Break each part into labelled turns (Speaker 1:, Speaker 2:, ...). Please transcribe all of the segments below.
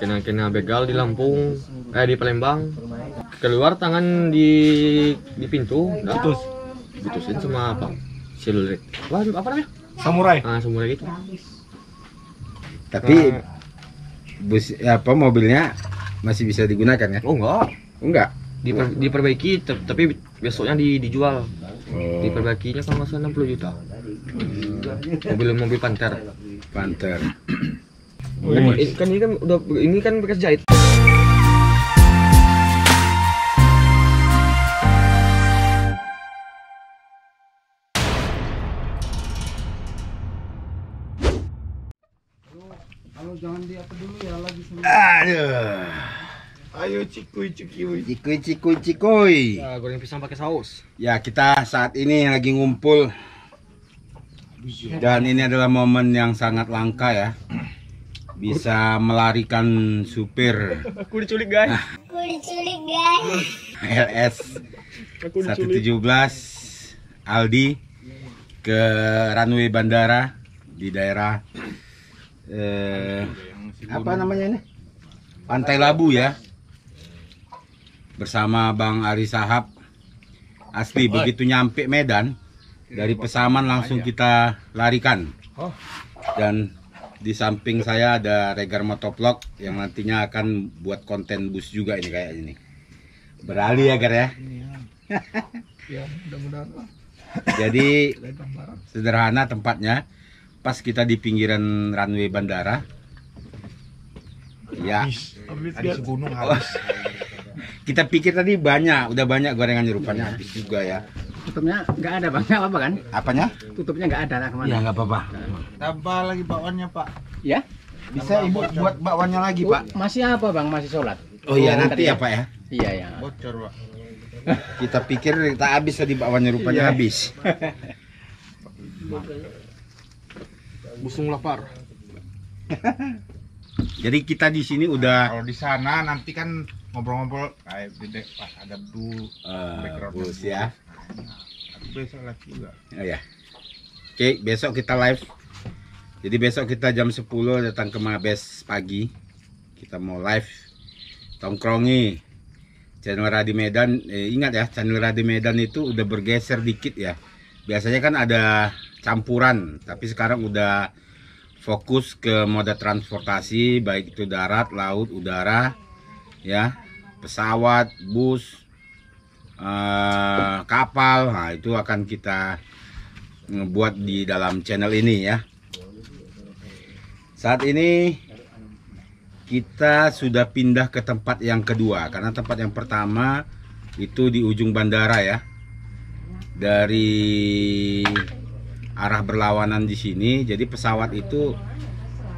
Speaker 1: kena kena begal di Lampung eh di Palembang. Keluar tangan di di pintu nah,
Speaker 2: Putus.
Speaker 1: putusin sama apa? Seluler wah apa namanya?
Speaker 2: Samurai.
Speaker 1: ah semua gitu.
Speaker 3: Tapi
Speaker 1: Nah,
Speaker 3: bus apa mobilnya masih bisa digunakan ya?
Speaker 1: oh enggak.
Speaker 3: Enggak.
Speaker 1: Diper- diperbaiki tapi besoknya di, dijual.
Speaker 3: Oh,
Speaker 1: diperbaikinya kalau nggak salah 60 juta. Mobil mobil Panther.
Speaker 3: Panther.
Speaker 1: Kan, ini- kan ini kan udah ini kan bekas jahit
Speaker 3: Aduh.
Speaker 2: Ayo cikuy cikuy.
Speaker 3: Cikuy cikuy cikuy.
Speaker 1: Ya, goreng pisang pakai saus
Speaker 3: Ya, kita saat ini lagi ngumpul. Dan ini adalah momen yang sangat langka ya. Bisa melarikan supir
Speaker 1: aku diculik guys
Speaker 4: Aku diculik guys.
Speaker 3: LS
Speaker 1: aku
Speaker 3: 117 Aldi ke runway bandara di daerah eh, apa namanya ini? Pantai Labu ya. Bersama Bang Ari Sahab. Asli begitu nyampe Medan dari Pesaman langsung kita larikan. Dan di samping saya ada Regar Motovlog yang nantinya akan buat konten bus juga ini kayak ini. Beralih ya Gar ya.
Speaker 2: Ya mudah-mudahan.
Speaker 3: Jadi sederhana tempatnya. Pas kita di pinggiran runway bandara. Ya,
Speaker 2: Habis habis gunung habis.
Speaker 3: kita pikir tadi banyak, udah banyak gorengannya rupanya habis juga ya.
Speaker 5: Tutupnya nggak ada bang nggak apa-apa kan
Speaker 3: Apanya?
Speaker 5: tutupnya nggak ada lah ke mana
Speaker 3: Ya nggak apa-apa.
Speaker 2: Tambah lagi bakwannya pak.
Speaker 5: ya
Speaker 3: Bisa ibu buat bakwannya lagi
Speaker 5: Oh,
Speaker 3: pak.
Speaker 5: masih apa bang masih sholat
Speaker 3: Oh iya nanti ya pak ya.
Speaker 5: iya ya
Speaker 2: Bocor pak.
Speaker 3: Kita pikir kita habis tadi bakwannya rupanya
Speaker 5: Iya.
Speaker 3: habis.
Speaker 1: busung lapar
Speaker 3: Jadi kita di sini udah
Speaker 2: Kalau di sana nanti kan ngobrol-ngobrol kayak beda pas ada du
Speaker 3: eh,
Speaker 2: background
Speaker 3: bus ya.
Speaker 2: Besok lagi juga.
Speaker 3: Oh ya. Oke, besok kita live. Jadi besok kita jam 10 datang ke Mabes pagi. Kita mau live tongkrongi channel Radi Medan. Eh, ingat ya, channel Radi Medan itu udah bergeser dikit ya. Biasanya kan ada campuran, tapi sekarang udah fokus ke moda transportasi baik itu darat, laut, udara ya. Pesawat, bus, eh, kapal. Nah, itu akan kita ngebuat di dalam channel ini ya. Saat ini kita sudah pindah ke tempat yang kedua karena tempat yang pertama itu di ujung bandara ya. Dari arah berlawanan di sini, jadi pesawat itu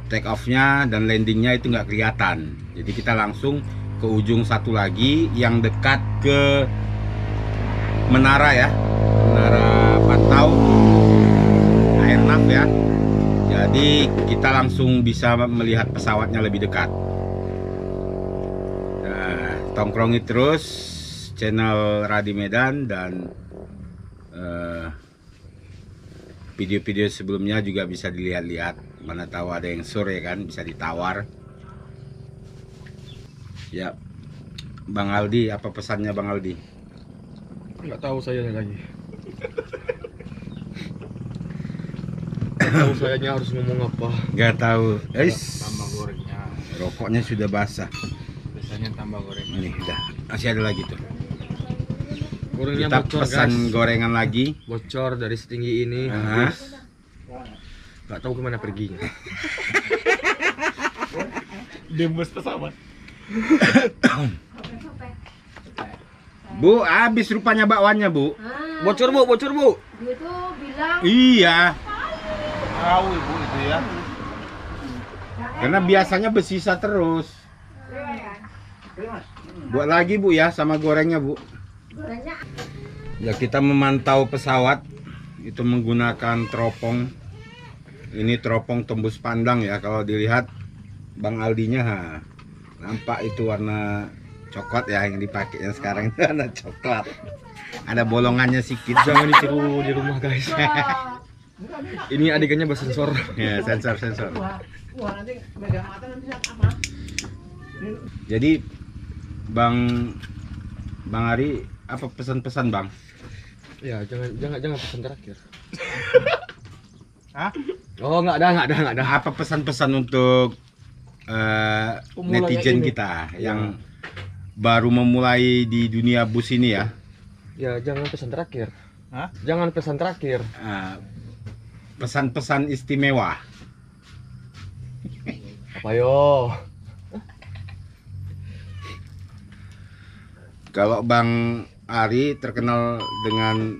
Speaker 3: take off-nya dan landingnya itu nggak kelihatan. Jadi kita langsung ke ujung satu lagi yang dekat ke menara ya, menara pantau airnav ya. Jadi kita langsung bisa melihat pesawatnya lebih dekat. Nah, tongkrongi terus channel Radi Medan dan eh, video-video sebelumnya juga bisa dilihat-lihat. Mana tahu ada yang sore kan bisa ditawar. Ya, Bang Aldi, apa pesannya Bang Aldi?
Speaker 1: Nggak tahu saya lagi nggak tahu sayanya harus ngomong apa
Speaker 3: Gak tahu. Eh,
Speaker 2: Tambah gorengnya.
Speaker 3: rokoknya sudah basah.
Speaker 2: Biasanya tambah gorengnya.
Speaker 3: Ini udah. Masih ada lagi tuh.
Speaker 1: gorengnya
Speaker 3: Kita
Speaker 1: bocor
Speaker 3: pesan
Speaker 1: guys
Speaker 3: gorengan lagi.
Speaker 1: bocor dari setinggi ini
Speaker 3: Aha.
Speaker 1: habis nggak tahu ke mana perginya
Speaker 2: Dembus pesawat.
Speaker 3: Bu, habis rupanya bakwannya, Bu.
Speaker 1: bocor bu bocor bu
Speaker 4: Dia tuh bilang
Speaker 3: Iya,
Speaker 2: Tahu ibu itu ya.
Speaker 3: karena biasanya bersisa terus. Buat lagi, Bu ya, sama gorengnya, Bu.
Speaker 4: gorengnya
Speaker 3: Ya, kita memantau pesawat itu menggunakan teropong. Ini teropong tembus pandang ya. Kalau dilihat Bang Aldinya ha, nampak itu warna coklat ya yang dipakai yang sekarang itu warna coklat. Ada bolongannya sedikit.
Speaker 1: jangan ditiru di rumah guys ini adegannya bersensor
Speaker 3: Ya, sensor sensor. Jadi Bang Bang Ari apa pesan-pesan Bang?
Speaker 1: Ya, jangan jangan jangan pesan terakhir.
Speaker 2: Hah?
Speaker 1: Oh, nggak ada, nggak ada, nggak ada.
Speaker 3: Apa pesan-pesan untuk eh,
Speaker 6: Pemula
Speaker 3: netizen kita yang baru memulai di dunia bus ini ya?
Speaker 1: Ya, jangan pesan terakhir.
Speaker 2: Hah?
Speaker 1: Jangan pesan terakhir.
Speaker 3: Eh, pesan-pesan istimewa.
Speaker 1: Apa yo?
Speaker 3: Kalau Bang Ari terkenal dengan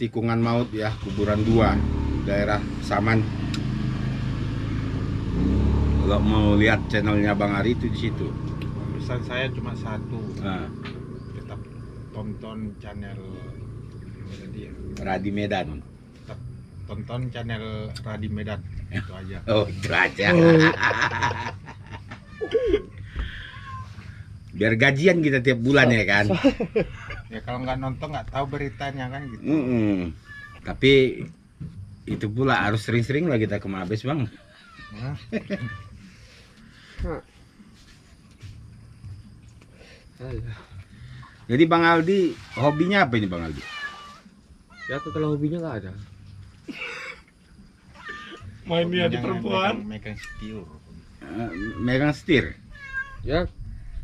Speaker 3: tikungan maut ya, kuburan dua, daerah Saman. Kalau mau lihat channelnya Bang Ari itu di situ.
Speaker 2: Pesan saya cuma satu.
Speaker 3: Nah,
Speaker 2: Tetap tonton channel Radi ya.
Speaker 3: Radi Medan.
Speaker 2: Tetap tonton channel Radi Medan. Itu aja.
Speaker 3: Oh, itu aja. Biar gajian kita tiap bulan ya kan.
Speaker 2: Ya kalau nggak nonton nggak tahu beritanya kan gitu.
Speaker 3: Mm-mm. Tapi itu pula harus sering-sering lah kita ke Mabes bang. Jadi Bang Aldi hobinya apa ini Bang Aldi?
Speaker 1: Ya, aku kalau hobinya nggak ada.
Speaker 6: Main dia di perempuan.
Speaker 2: Megang, setiur.
Speaker 3: Eh, megang setir.
Speaker 1: Ya,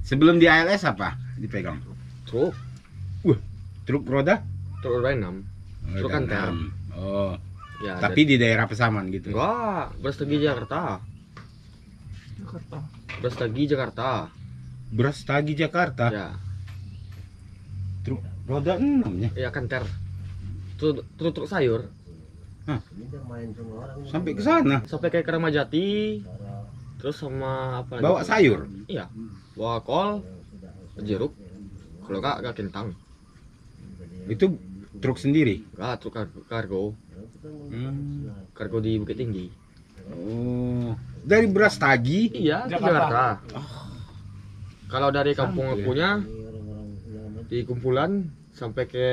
Speaker 3: Sebelum di ALS apa dipegang?
Speaker 1: truk,
Speaker 3: Truk roda?
Speaker 1: truk roda enam. Truk
Speaker 3: Roda
Speaker 1: antar.
Speaker 3: enam. Oh,
Speaker 1: Ya,
Speaker 3: tapi di daerah Pesaman gitu.
Speaker 1: enggak, Brastagi Jakarta.
Speaker 6: Jakarta.
Speaker 1: Brastagi Jakarta.
Speaker 3: Beras tagi Jakarta.
Speaker 1: Ya,
Speaker 3: Truk roda enam ya.
Speaker 1: ya kanter. Truk truk, truk sayur
Speaker 3: Sampai ke sana.
Speaker 1: sampai kayak Keramajati. Terus sama apa lagi?
Speaker 3: Bawa sayur.
Speaker 1: Iya. Bawa kol, jeruk. Kalau enggak enggak kentang.
Speaker 3: Itu truk sendiri.
Speaker 1: Enggak, truk kar- kargo.
Speaker 3: Hmm.
Speaker 1: Kargo di Bukit Tinggi.
Speaker 3: Oh, dari beras tagi.
Speaker 1: Iya,
Speaker 6: Jakarta.
Speaker 1: Jakarta. Kalau dari kampung
Speaker 3: Sampai.
Speaker 1: akunya di kumpulan sampai ke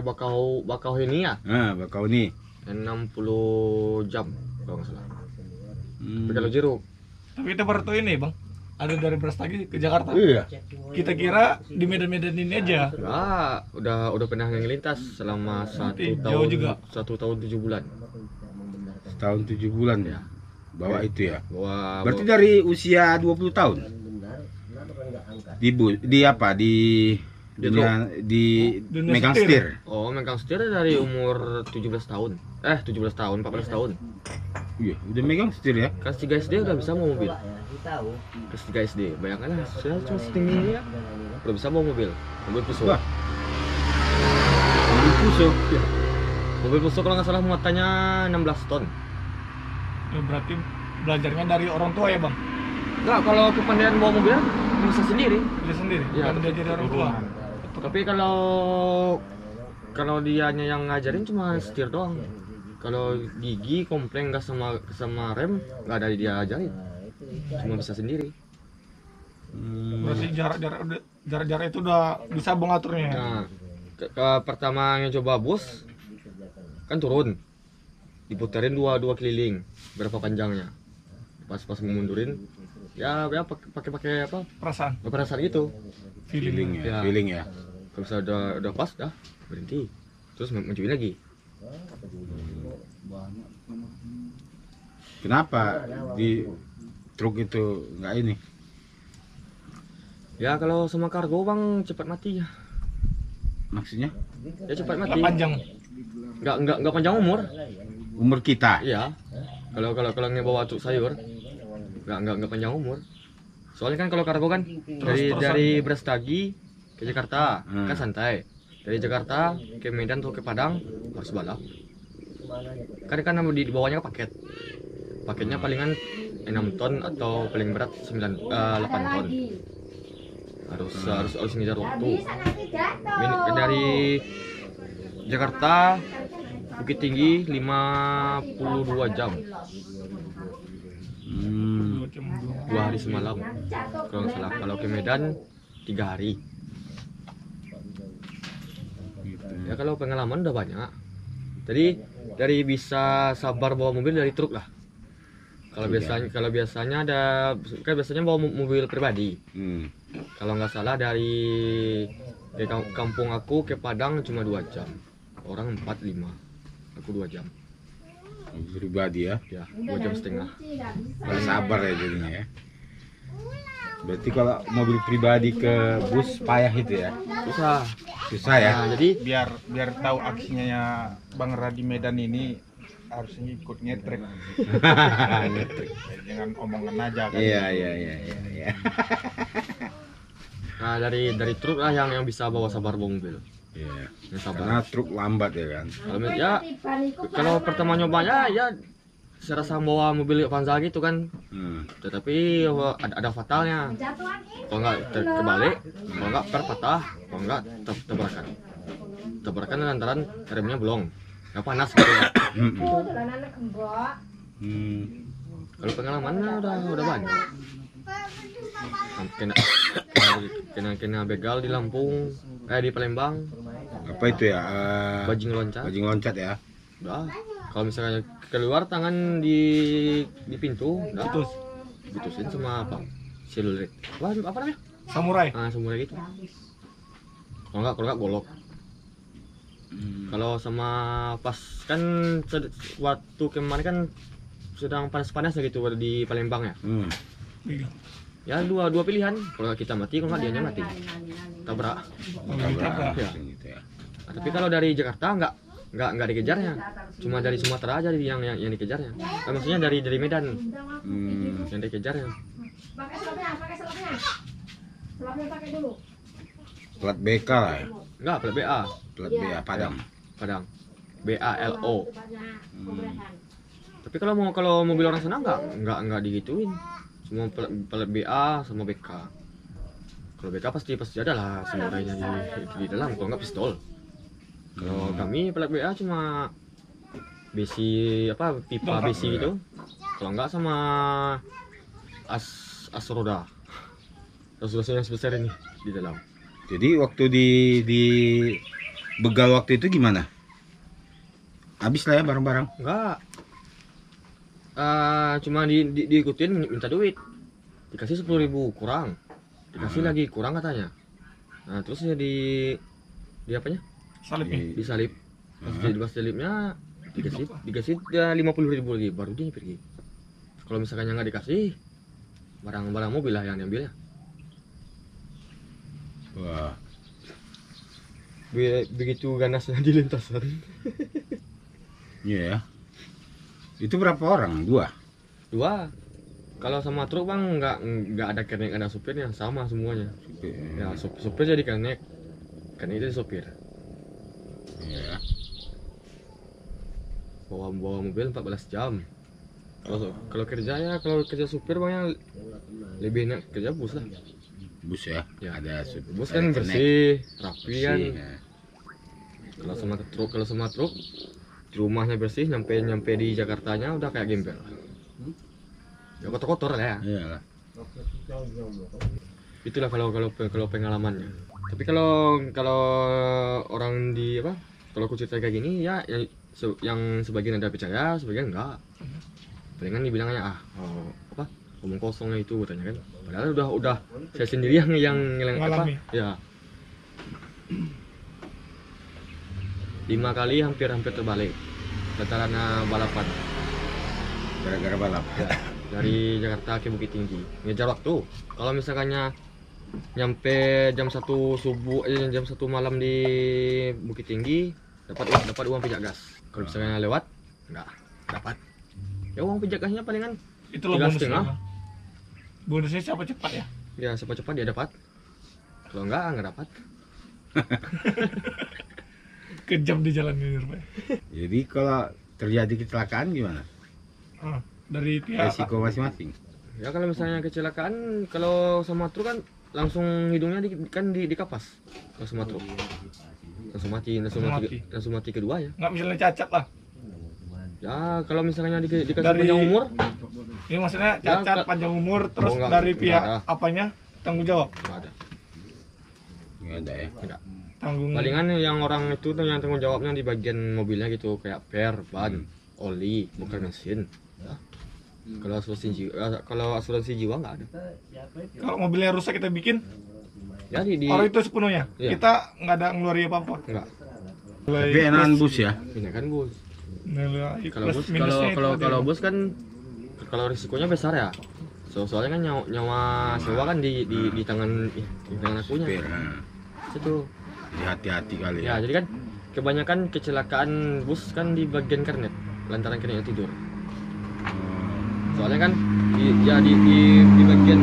Speaker 1: Bakau Bakau ini ya
Speaker 3: Nah, bakau nih.
Speaker 1: 60 jam kalau nggak salah.
Speaker 3: Hmm.
Speaker 1: Tapi kalau jeruk
Speaker 6: Tapi itu baru tuh ini bang. Ada dari Brastagi ke Jakarta.
Speaker 3: Iya.
Speaker 6: Kita kira di Medan-Medan ini aja.
Speaker 1: enggak, udah udah pernah ngelintas selama satu
Speaker 6: Berarti
Speaker 1: tahun
Speaker 6: juga.
Speaker 1: satu tahun tujuh bulan.
Speaker 3: Setahun tujuh bulan ya. Bawa itu ya.
Speaker 1: Bawa,
Speaker 3: Berarti
Speaker 1: bawa-
Speaker 3: dari usia 20 tahun. Di bu, di apa? Di
Speaker 1: Di
Speaker 3: dunia di
Speaker 6: Dunia
Speaker 3: megang
Speaker 6: setir.
Speaker 1: Oh, megang setir dari umur 17 tahun. Eh, 17 tahun, 14 tahun.
Speaker 3: Iya, udah megang setir ya.
Speaker 1: Kelas 3 SD udah bisa mau mobil. Kelas 3 SD, bayangkan lah, saya cuma setinggi ini ya. Udah bisa mau mobil. Mobil pusuk.
Speaker 3: Wah. Mobil pusuk.
Speaker 1: Mobil pusuk kalau nggak salah muatannya 16 ton.
Speaker 6: Ya, berarti belajarnya dari orang tua ya bang.
Speaker 1: Enggak, kalau kepandaian bawa mobil bisa sendiri.
Speaker 6: Dia sendiri.
Speaker 1: Iya,
Speaker 6: Bukan diajari orang tua.
Speaker 1: Tapi kalau kalau dianya yang ngajarin cuma setir doang. Kalau gigi komplain nggak sama sama rem nggak ada dia ajarin. Cuma bisa sendiri.
Speaker 3: Hmm.
Speaker 6: Berarti jarak-jarak jarak-jarak itu udah bisa mengaturnya. ya?
Speaker 1: Nah, ke, ke- pertama yang coba bus kan turun, diputerin dua dua keliling, berapa panjangnya. Pas pas mau mundurin, ya ya pakai pakai pakai apa?
Speaker 6: Perasaan.
Speaker 1: Perasaan gitu.
Speaker 3: Feeling ya,
Speaker 1: Ya.
Speaker 3: feeling ya.
Speaker 1: Kalau misalnya udah udah pas dah berhenti, terus mencobain lagi.
Speaker 3: Kenapa di truk itu nggak ini?
Speaker 1: Ya kalau sama kargo bang cepat mati ya.
Speaker 3: Maksudnya
Speaker 1: Ya cepat
Speaker 6: Nggak
Speaker 1: mati.
Speaker 6: panjang.
Speaker 1: Nggak nggak nggak panjang umur.
Speaker 3: umur kita.
Speaker 1: Iya. Kalau kalau kalau ngebawa truk sayur, nggak nggak nggak panjang umur. Soalnya kan kalau kargo kan dari
Speaker 6: Terus-terusan.
Speaker 1: dari Brastagi ke Jakarta
Speaker 3: Hmm.
Speaker 1: kan santai. Dari Jakarta ke Medan atau ke Padang harus balap. Kan kan di di bawahnya paket. Paketnya palingan 6 ton atau paling berat 9 eh, 8 ton. Harus harus harus ngejar waktu. Min- dari Jakarta Bukit Tinggi 52 jam
Speaker 3: Hmm.
Speaker 1: Dua hari semalam kalau salah kalau ke Medan tiga hari ya kalau pengalaman udah banyak jadi dari bisa sabar bawa mobil dari truk lah Kalau
Speaker 3: Iya.
Speaker 1: biasanya kalau biasanya ada kan biasanya bawa mo- mobil pribadi.
Speaker 3: Hmm.
Speaker 1: Kalau nggak salah dari dari kam- kampung aku ke Padang cuma dua jam. Orang 4 5. Aku dua jam.
Speaker 3: Mobil pribadi ya.
Speaker 1: Ya, dua jam setengah.
Speaker 3: Nggak sabar ya jadinya ya. Berarti kalau mobil pribadi ke bus payah itu ya.
Speaker 1: Susah.
Speaker 3: Susah ya.
Speaker 1: Nah, jadi
Speaker 2: biar biar tahu aksinya ya Bang Radi Medan ini harusnya ikut ngetrek jangan omongan aja kan
Speaker 3: Iya iya iya iya iya.
Speaker 1: nah dari dari truk lah yang yang bisa bawa sabar mobil.
Speaker 3: Iya.
Speaker 1: Sabar.
Speaker 3: Karena truk lambat ya kan.
Speaker 1: Kalau ya kalau pertama nyobanya ya serasa bawa mobil Avanza gitu kan
Speaker 3: Hmm.
Speaker 1: tetapi ada, ada fatalnya kalau nggak ter- kebalik kalau nggak per patah kalau nggak ter- tabrakan tabrakan lantaran remnya belum nggak panas gitu ya.
Speaker 3: Hmm. Hmm.
Speaker 1: kalau pengalamannya udah udah banyak kena kena kena begal di Lampung eh di Palembang
Speaker 3: Apa itu ya? Eh,
Speaker 1: bajing loncat
Speaker 3: bajing loncat ya.
Speaker 1: udah kalau misalnya keluar tangan di di pintu udah
Speaker 6: Putus.
Speaker 1: putusin sama apa selulit apa, apa namanya
Speaker 6: Samurai.
Speaker 1: ah semua gitu kalau nggak kalau nggak golok
Speaker 3: Hmm.
Speaker 1: kalau sama pas kan waktu kemarin kan sedang panas-panasnya gitu di Palembang ya
Speaker 3: Hmm.
Speaker 1: Ya dua dua pilihan. Kalau nggak kita mati kalau nggak dia mati. Tabrak.
Speaker 3: Tabrak,
Speaker 1: Ya.
Speaker 3: gitu ya.
Speaker 1: Nah, tapi kalau dari Jakarta nggak nggak nggak dikejarnya. Cuma dari Sumatera aja yang yang, yang dikejarnya. Eh, maksudnya dari dari Medan.
Speaker 3: Hmm.
Speaker 1: yang dikejarnya.
Speaker 4: Pakai pakai pakai dulu.
Speaker 3: Plat BK lah ya.
Speaker 1: nggak plat BA
Speaker 3: Plat BA Padang.
Speaker 1: Padang. B A L O.
Speaker 4: Banyak
Speaker 3: Hmm.
Speaker 1: tapi kalau mau kalau mobil orang sana nggak nggak nggak digituin cuma plat, plat BA sama BK kalau BK pasti pasti ada lah samurainya di, di dalam kalau nggak pistol. Kalau kami plat BA cuma besi apa pipa besi gitu. Kalau nggak sama as as roda. As roda yang sebesar ini di dalam.
Speaker 3: Jadi waktu di di begal waktu itu gimana? Habis lah ya barang-barang.
Speaker 1: Enggak. Eh cuma di, di, diikutin minta duit. Dikasih sepuluh ribu kurang. Dikasih lagi kurang katanya. Nah terus ya di di apanya?
Speaker 6: Salib nih.
Speaker 1: Di salib. Pas di pas salibnya dikasih dikasih ya lima puluh ribu lagi baru dia pergi. Kalau misalkan nggak dikasih barang-barang mobil lah yang diambilnya.
Speaker 3: Wah.
Speaker 1: Be- begitu ganasnya di lintasan.
Speaker 3: Iya ya. Itu berapa orang? Dua.
Speaker 1: Dua. Kalau sama truk bang nggak nggak ada kenek ada supirnya sama semuanya. Ya sup- supir jadi kenek. Kenek jadi supir.
Speaker 3: Iya.
Speaker 1: bawa bawa mobil 14 jam kalau kalau kerja ya kalau kerja supir banyak lebih enak kerja bus lah
Speaker 3: Bus ya.
Speaker 1: Ya.
Speaker 3: Ada sup-
Speaker 1: bus kan bersih rapi
Speaker 3: Bersih,
Speaker 1: kan
Speaker 3: ya.
Speaker 1: kalau sama truk kalau sama truk di rumahnya bersih nyampe nyampe di Jakartanya udah kayak gembel. Ya kotor kotor lah ya.
Speaker 3: Iya lah.
Speaker 1: itulah kalau kalau kalau pengalamannya. Tapi kalau kalau orang di apa kalau aku cerita kayak gini ya yang, se- yang sebagian ada percaya sebagian enggak. Palingan dibilangnya ah oh, apa omong kosongnya itu katanya kan. Padahal udah udah saya sendiri yang yang, yang apa
Speaker 6: Ngalami.
Speaker 1: ya lima kali hampir hampir terbalik. Lantaran uh, balapan.
Speaker 3: Gara-gara balap.
Speaker 1: dari Jakarta ke Bukit Tinggi. Ngejar waktu. Kalau misalkannya nyampe jam satu subuh eh, jam satu malam di Bukit Tinggi dapat uang dapat uang pijak gas. Kalau misalnya lewat enggak. Dapat. Ya uang pijak gasnya palingan
Speaker 6: Itulah
Speaker 1: Tiga
Speaker 6: bonusnya. Bonusnya siapa cepat ya?
Speaker 1: ya cepat cepat dia dapat. Kalau enggak enggak dapat
Speaker 6: Kejam di jalan ini rupanya.
Speaker 3: Jadi kalau terjadi kecelakaan gimana?
Speaker 6: Ah, dari pihak
Speaker 3: Resiko masing-masing.
Speaker 1: ya kalau misalnya kecelakaan kalau sama truk kan langsung hidungnya di, kan di, dikapas kalau sama truk langsung mati langsung
Speaker 6: Langsung
Speaker 1: mati, langsung mati kedua ya
Speaker 6: nggak misalnya cacat lah.
Speaker 1: ya kalau misalnya di, dikasih
Speaker 6: Dari-
Speaker 1: panjang umur
Speaker 6: Ini maksudnya
Speaker 1: Ya,
Speaker 6: cacat
Speaker 1: Kak.
Speaker 6: panjang umur terus
Speaker 1: Oh, enggak.
Speaker 6: dari pihak
Speaker 1: Enggak
Speaker 6: apanya tanggung jawab.
Speaker 1: nggak ada
Speaker 3: Nggak ada ya.
Speaker 1: Tidak.
Speaker 6: Tanggung
Speaker 1: Palingan yang orang itu tuh yang tanggung jawabnya di bagian mobilnya gitu kayak per, ban, oli, bukan mesin. Ya. Kalau asuransi jiwa, eh, kalau asuransi jiwa nggak ada.
Speaker 6: Kalau mobilnya rusak kita bikin,
Speaker 1: Ya di, di
Speaker 6: orang itu sepenuhnya.
Speaker 1: Iya.
Speaker 6: Kita nggak ada ngeluarin apa-apa.
Speaker 1: enggak.
Speaker 6: Mulai
Speaker 3: Tapi enakan bus ya.
Speaker 1: Ini kan bus. Kalau bus kalau kalau kalau bus kan kalau risikonya besar ya. So, soalnya kan nyawa, nyawa sewa kan di di, di tangan di tangan akunya. Itu.
Speaker 3: Hati-hati kali
Speaker 1: Ya,
Speaker 3: ya.
Speaker 1: jadi kan kebanyakan kecelakaan bus kan di bagian kernet lantaran kernet tidur. Soalnya kan di ya di di, di bagian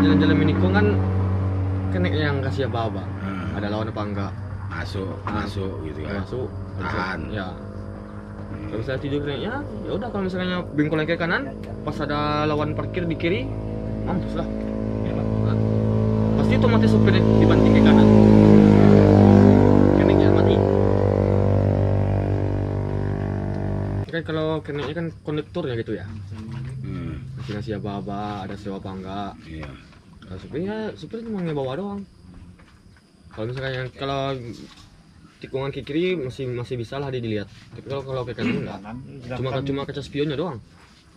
Speaker 1: jalan-jalan minikung kan kernet yang kasih apa-apa.
Speaker 3: Nah,
Speaker 1: Ada lawan apa enggak?
Speaker 3: masuk, masuk gitu kan.
Speaker 1: masuk
Speaker 3: Tahan.
Speaker 1: ya kalau misalnya tidur kayaknya ya udah kalau misalnya bengkol ke kanan pas ada lawan parkir di kiri mampus lah Nah, pasti otomatis supirnya dibanting ke kanan kan kalau keneknya kan konduktornya gitu ya.
Speaker 3: Hmm,
Speaker 1: masih ngasih apa-apa ada sewa apa enggak.
Speaker 3: Iya.
Speaker 1: kalau supirnya supir cuma ngebawa doang. Kalau misalnya yang kalau tikungan ke kiri masih masih bisa lah dia dilihat. Tapi kalau kalau ke kanan enggak. Cuma cuma kaca spionnya doang.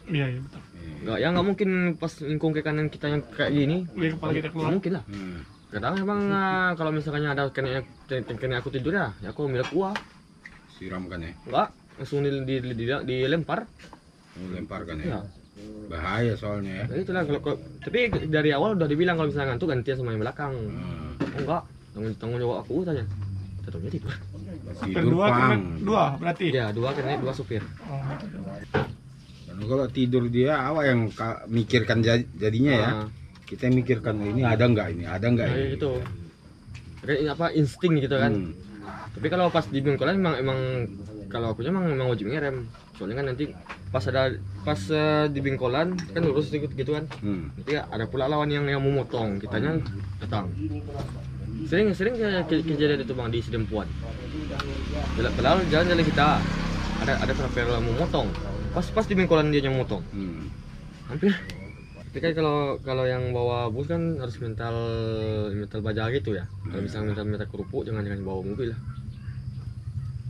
Speaker 6: Iya, iya betul.
Speaker 1: enggak ya nggak mungkin pas lingkung ke kanan kita yang kayak gini.
Speaker 6: Lihat kepala kita keluar.
Speaker 1: mungkin lah.
Speaker 3: Hmm.
Speaker 1: kadang emang ah, kalau misalnya ada kena kena aku tidur ya ya aku milik gua
Speaker 3: Siramkan ya.
Speaker 1: enggak langsung di, di, di, di- dilempar
Speaker 3: lemparkan
Speaker 1: ya
Speaker 3: ya. Bahaya soalnya ya.
Speaker 1: ya itulah kalau, kalau- tapi dari awal udah dibilang kalau misalnya ngantuk gantian sama yang belakang
Speaker 3: Hmm.
Speaker 1: oh, enggak tanggung tanggung jawab aku tanya tentunya tidur
Speaker 3: Tidur
Speaker 6: dua, kena dua berarti.
Speaker 1: ya dua kena dua supir
Speaker 6: Oh,
Speaker 3: Karena kalau tidur dia awak yang ka- mikirkan ja- jadinya ya.
Speaker 1: Ah,
Speaker 3: Kita mikirkan ini ada nggak ini, ada nggak
Speaker 1: nah,
Speaker 3: ini.
Speaker 1: gitu apa insting gitu kan
Speaker 3: Hmm.
Speaker 1: Tapi kalau pas di bengkolan emang emang kalau aku emang emang wajib ngerem. Soalnya kan nanti pas ada pas eh, di bengkolan kan lurus gitu, gitu kan.
Speaker 3: Hmm.
Speaker 1: nanti ada pula lawan yang yang mau motong kitanya datang. Sering sering ke- ke- kejadian itu bang di Sedempuan Jalan- padahal jalan-jalan kita. Ada ada yang mau motong. Pas pas di bengkolan dia yang motong.
Speaker 3: Hmm.
Speaker 1: hampir tapi kan kalau kalau yang bawa bus kan harus mental mental baja gitu ya. Kalau misalnya mental mental kerupuk jangan jangan bawa mobil lah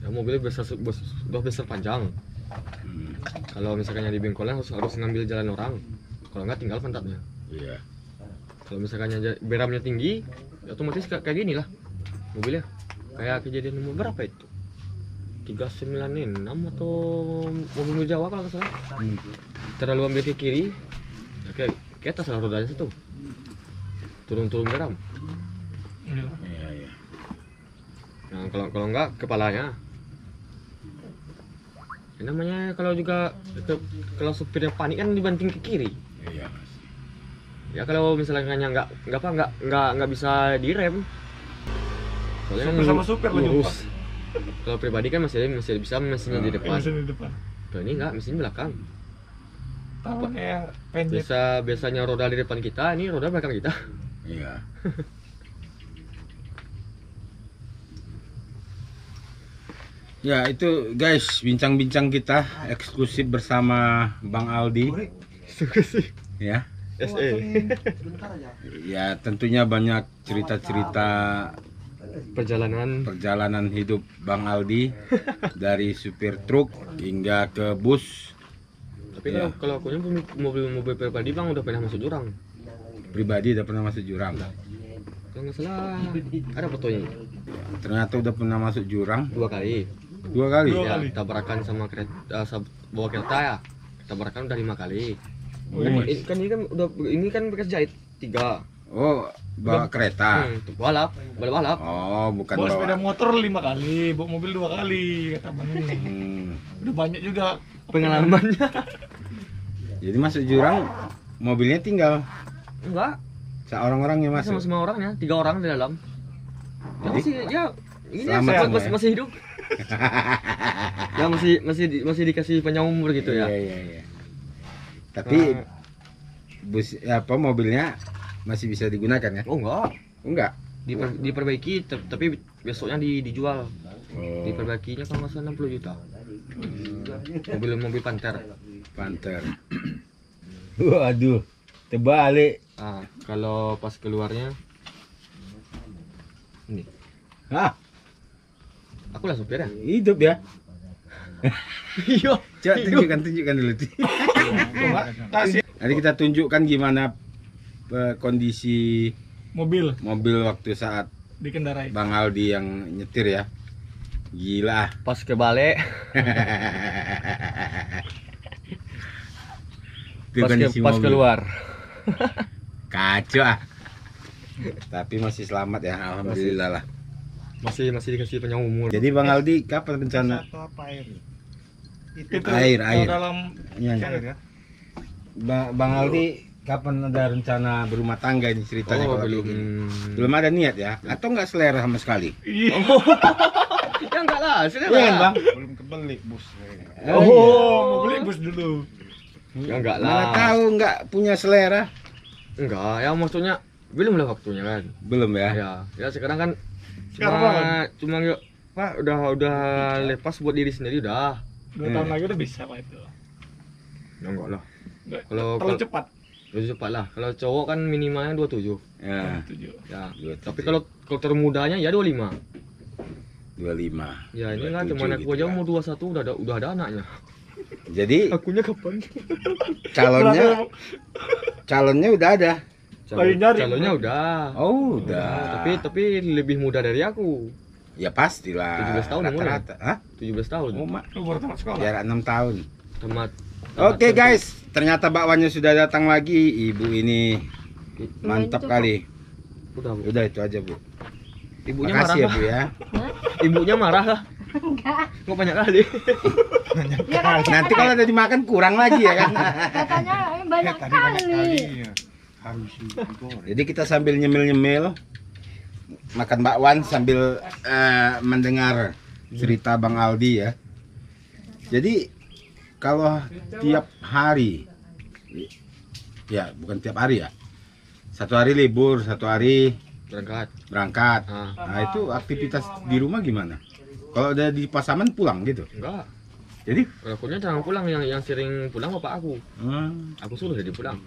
Speaker 1: ya mobilnya besar bus udah besar panjang.
Speaker 3: Hmm.
Speaker 1: kalau misalnya di bengkolan harus harus ngambil jalan orang. Kalau nggak tinggal pantatnya.
Speaker 3: Iya.
Speaker 1: kalau misalnya ja- beramnya tinggi ya otomatis kayak kayak gini lah mobilnya. Kayak kejadian nomor berapa itu? 396 atau mobil Jawa kalau nggak salah.
Speaker 3: Hmm.
Speaker 1: terlalu ambil ke kiri ya kayak ke atas lah rodanya satu turun-turun beram
Speaker 6: iya.
Speaker 3: Iya, iya.
Speaker 1: nah kalau kalau enggak kepalanya. Ya, namanya kalau juga ke- kalau supirnya panik kan dibanting ke kiri.
Speaker 3: Iya.
Speaker 1: ya kalau misalnya nggak nggak apa nggak nggak nggak bisa direm. Soalnya
Speaker 6: Supir sama supir
Speaker 1: lurus. Kalau pribadi kan masih masih bisa mesinnya di
Speaker 6: Yang
Speaker 1: depan.
Speaker 6: Mesin di depan.
Speaker 1: kalau ini nggak mesin belakang
Speaker 6: Tahunya yang pendek.
Speaker 1: biasa biasanya roda di depan kita ini roda belakang kita.
Speaker 3: Iya. Ya itu guys bincang-bincang kita eksklusif bersama Bang Aldi. Ya.
Speaker 1: SE
Speaker 3: Ya tentunya banyak cerita-cerita
Speaker 1: perjalanan.
Speaker 3: perjalanan hidup Bang Aldi dari supir truk hingga ke bus
Speaker 1: tapi
Speaker 3: Iya.
Speaker 1: kalau kalau aku mobil mobil pribadi bang udah pernah masuk jurang.
Speaker 3: Pribadi udah pernah masuk jurang.
Speaker 1: kalau nggak salah ada fotonya.
Speaker 3: Ternyata udah pernah masuk jurang?
Speaker 1: Dua kali.
Speaker 3: Dua kali.
Speaker 6: Dua
Speaker 1: ya
Speaker 6: kali.
Speaker 1: tabrakan sama kereta sab- bawa kereta ya. Tabrakan udah lima kali. Kan, ini- kan ini kan udah ini kan bekas jahit tiga
Speaker 3: Oh bawa kereta.
Speaker 1: hmm, untuk balap balap balap
Speaker 3: Oh bukan
Speaker 6: Bawa sepeda
Speaker 3: bawa.
Speaker 6: motor lima kali, bawa mobil dua kali, kata bang ini.
Speaker 3: Hmm.
Speaker 6: Udah banyak juga.
Speaker 1: pengalamannya
Speaker 3: Jadi masuk jurang mobilnya tinggal
Speaker 1: enggak
Speaker 3: seorang-orangnya
Speaker 1: sama
Speaker 3: masuk.
Speaker 1: semua orangnya tiga orang di dalam ya
Speaker 3: Jadi,
Speaker 1: masih ya ini
Speaker 3: selamat
Speaker 1: masih, masih,
Speaker 3: ya?
Speaker 1: masih hidup ya masih masih di- masih dikasih panjang umur gitu ya
Speaker 3: Iya iya iya. Tapi
Speaker 1: Nah,
Speaker 3: bus apa mobilnya masih bisa digunakan ya?
Speaker 1: oh enggak.
Speaker 3: Enggak.
Speaker 1: Diper- diperbaiki tapi besoknya di, dijual.
Speaker 3: Oh,
Speaker 1: diperbaikinya kalau nggak salah 60 juta. Mobil mobil panter
Speaker 3: Panther. Waduh, terbalik.
Speaker 1: ah kalau pas keluarnya. Ini.
Speaker 3: Hah,
Speaker 1: aku lah supir ya?
Speaker 3: Hidup ya.
Speaker 1: iya.
Speaker 3: Coba tunjukkan tunjukkan dulu. Nanti kita tunjukkan gimana eh, kondisi
Speaker 6: mobil
Speaker 3: mobil waktu saat
Speaker 6: dikendarai
Speaker 3: Bang Aldi yang nyetir ya. Gila.
Speaker 1: Pas ke balik, pas, ke, pas
Speaker 3: mobil.
Speaker 1: keluar.
Speaker 3: Kacau ah. Tapi masih selamat ya, alhamdulillah lah.
Speaker 1: Masih masih dikasih panjang umur.
Speaker 3: Jadi Bang Aldi kapan rencana
Speaker 2: Satu apa air? Itu
Speaker 3: Air, air.
Speaker 6: dalam
Speaker 3: Ya,
Speaker 2: air ya.
Speaker 3: Ba- Bang Aldi kapan ada rencana berumah tangga ini ceritanya
Speaker 1: Oh,
Speaker 3: kalau
Speaker 1: belum.
Speaker 3: gini? Belum ada niat ya? Atau nggak selera sama sekali?
Speaker 6: Iya.
Speaker 1: Ya enggak lah,
Speaker 3: Iya kan Bang?
Speaker 2: Belum kebeli bus.
Speaker 6: Oh, mau beli bus dulu.
Speaker 1: Ya enggak
Speaker 3: Mana
Speaker 1: lah.
Speaker 3: tahu nggak punya selera?
Speaker 1: Enggak, ya maksudnya belum lah waktunya kan.
Speaker 3: Belum ya?
Speaker 1: Ya, ya sekarang kan
Speaker 6: Sekarang
Speaker 1: cuma
Speaker 6: apa?
Speaker 1: cuma yuk Pak udah udah lepas buat diri sendiri udah.
Speaker 6: Dua
Speaker 3: Hmm.
Speaker 6: tahun lagi udah bisa pak itu.
Speaker 1: Ya enggak lah. Kalau-
Speaker 6: terlalu
Speaker 1: kalau-
Speaker 6: cepat.
Speaker 1: Lebih cepat lah. Kalau cowok kan minimalnya 27.
Speaker 3: Ya,
Speaker 6: Tujuh.
Speaker 1: Ya.
Speaker 3: Dua
Speaker 1: Tapi
Speaker 3: tujuh.
Speaker 1: kalau kalau termudanya ya 25.
Speaker 3: 25.
Speaker 1: Ya ini kan
Speaker 3: tujuh
Speaker 1: teman aku
Speaker 3: gitu
Speaker 1: aja
Speaker 3: ya.
Speaker 1: umur 21 udah ada udah ada anaknya.
Speaker 3: Jadi
Speaker 1: Akunya kapan?
Speaker 3: calonnya calonnya udah ada.
Speaker 6: Nyari.
Speaker 1: calonnya udah.
Speaker 3: Oh, udah.
Speaker 1: Tapi tapi lebih muda dari aku.
Speaker 3: ya pastilah.
Speaker 1: 17 tahun umurnya.
Speaker 3: rata-rata. Hah?
Speaker 1: 17 tahun.
Speaker 3: Oh, mak.
Speaker 6: Lu baru tamat sekolah.
Speaker 3: Jarak 6 tahun.
Speaker 1: Tamat.
Speaker 3: Oke
Speaker 1: tamat
Speaker 3: guys, ternyata bakwannya sudah datang lagi. Ibu ini mantap kali.
Speaker 1: Udah, Bu.
Speaker 3: Udah itu aja bu.
Speaker 1: Ibunya marah
Speaker 3: Makasih ya
Speaker 1: kah?
Speaker 3: bu ya.
Speaker 1: Ibunya marah kah?
Speaker 4: Enggak.
Speaker 1: Kok banyak kali?
Speaker 4: Dia kan
Speaker 3: Nanti kalau udah dimakan kurang lagi ya kan.
Speaker 4: katanya eh, banyak
Speaker 2: Tadi banyak
Speaker 4: kali.
Speaker 2: kali. ya. Harus.
Speaker 3: Jadi kita sambil nyemil-nyemil makan bakwan sambil eh, mendengar cerita Bang Aldi ya. Jadi kalau tiap hari ya bukan tiap hari ya. Satu hari libur, satu hari
Speaker 1: Berangkat.
Speaker 3: berangkat.
Speaker 1: Ah,
Speaker 3: Nah, itu aktivitas di rumah gimana? Kalau udah di pasaman pulang gitu.
Speaker 1: enggak.
Speaker 3: Jadi,
Speaker 1: Kalau akunya jangan pulang yang yang sering pulang bapak aku.
Speaker 3: hmm,
Speaker 1: Aku suruh jadi pulang.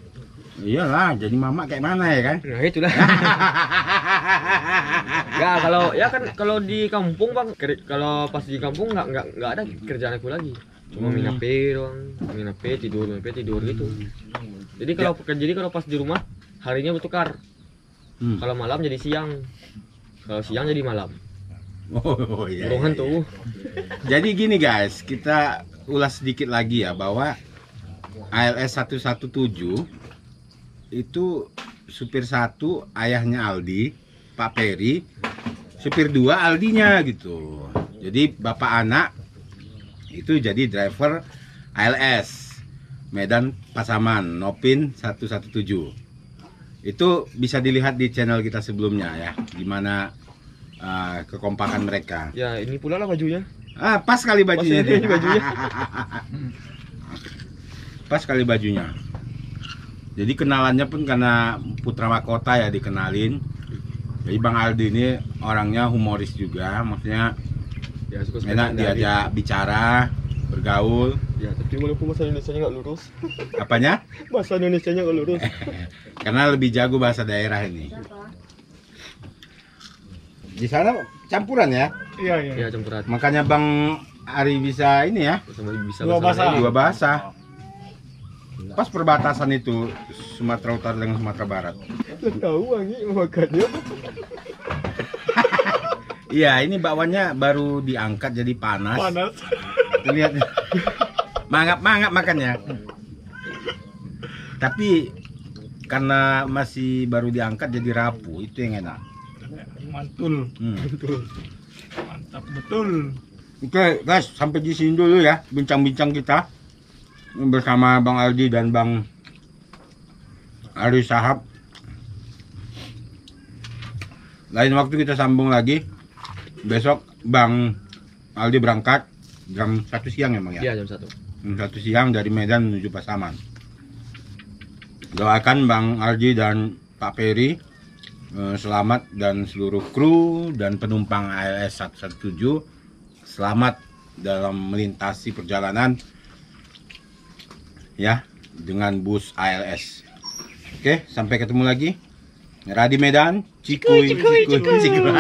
Speaker 3: iyalah, jadi mama kayak mana ya kan?
Speaker 1: Nah, itulah. ya kalau ya kan kalau di kampung bang kalau pas di kampung nggak nggak nggak ada kerjaan aku lagi cuma
Speaker 3: Hmm.
Speaker 1: main HP doang main HP tidur main HP tidur gitu jadi kalau jadi kalau pas di rumah harinya bertukar
Speaker 3: Hmm.
Speaker 1: kalau malam jadi siang kalau siang jadi malam
Speaker 3: Oh, iya,
Speaker 1: borongan
Speaker 3: iya, iya.
Speaker 1: tuh
Speaker 3: Jadi gini guys, kita ulas sedikit lagi ya bahwa ALS 117 itu supir satu ayahnya Aldi, Pak Peri, supir dua Aldinya gitu. Jadi bapak anak itu jadi driver ALS Medan Pasaman Nopin 117. Itu bisa dilihat di channel kita sebelumnya ya, gimana uh, kekompakan mereka.
Speaker 1: ya ini pula lah bajunya
Speaker 3: Ah, pas kali bajunya.
Speaker 1: Pas ini bajunya.
Speaker 3: pas kali bajunya. Jadi kenalannya pun karena Putra Mahkota ya dikenalin. Jadi Bang Aldi ini orangnya humoris juga, maksudnya
Speaker 1: ya suka
Speaker 3: enak diajak bicara, bergaul.
Speaker 1: ya tapi walaupun bahasa Indonesia nya nggak lurus
Speaker 3: Apanya?
Speaker 1: bahasa Indonesia nya nggak lurus
Speaker 3: Karena lebih jago bahasa daerah ini. Di sana campuran ya.
Speaker 6: Iya iya.
Speaker 1: ya campuran
Speaker 3: Makanya Bang Ari bisa ini ya,
Speaker 1: bisa
Speaker 6: Dua
Speaker 1: bahasa
Speaker 3: dua bahasa. Pas perbatasan itu Sumatera Utara dengan Sumatera Barat.
Speaker 1: Tahu wangi makannya
Speaker 3: Iya, ini bakwannya baru diangkat jadi panas.
Speaker 6: Panas.
Speaker 3: Lihat. Mangap-mangap makannya. Tapi karena masih baru diangkat jadi rapuh, itu yang enak.
Speaker 6: Mantul.
Speaker 3: Hmm.
Speaker 6: Mantap betul.
Speaker 3: Oke, guys, sampai di sini dulu ya bincang-bincang kita bersama Bang Aldi dan Bang Ari Sahab. Lain waktu kita sambung lagi. Besok Bang Aldi berangkat jam satu siang emang ya?
Speaker 1: iya jam satu
Speaker 3: Jam satu siang dari Medan menuju Pasaman. Doakan Bang Aldi dan Pak Peri eh, selamat dan seluruh kru dan penumpang ALS 117 selamat dalam melintasi perjalanan ya dengan bus ALS. Oke, sampai ketemu lagi. Radi Medan, Cikuy, Cikuy, Cikuy.